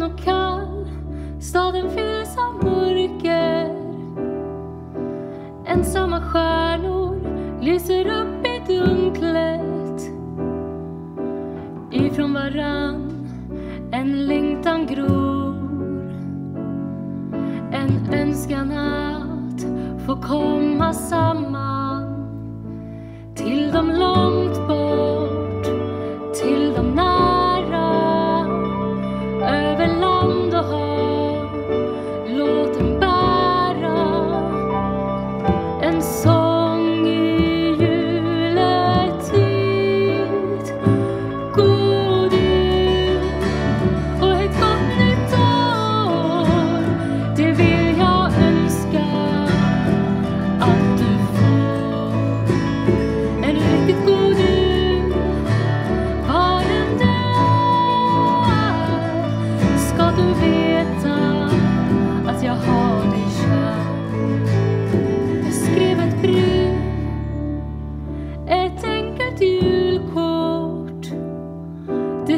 lugn och kall. Staden fylls av mörker. Ensamma stjärnor lyser upp i dunklet. Ifrån varann en längtan gror. En önskan att få komma samman.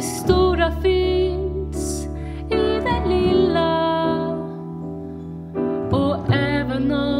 Det stora finns i det lilla. Och även om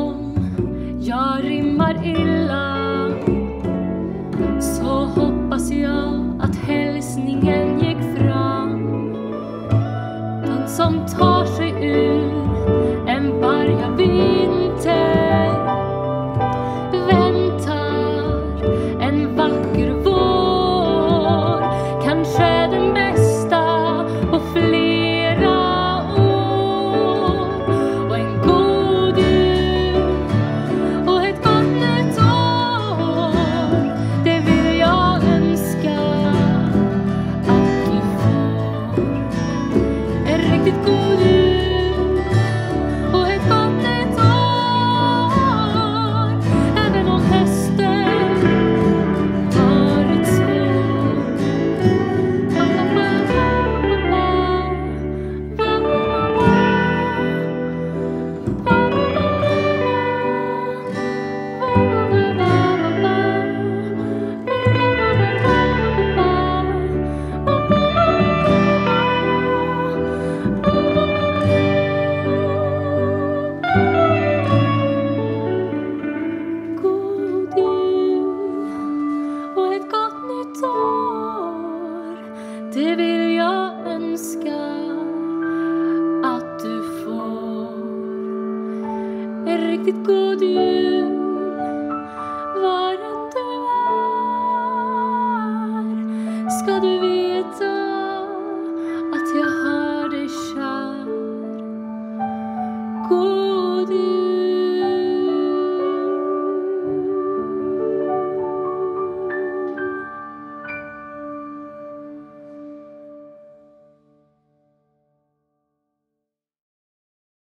Let it go.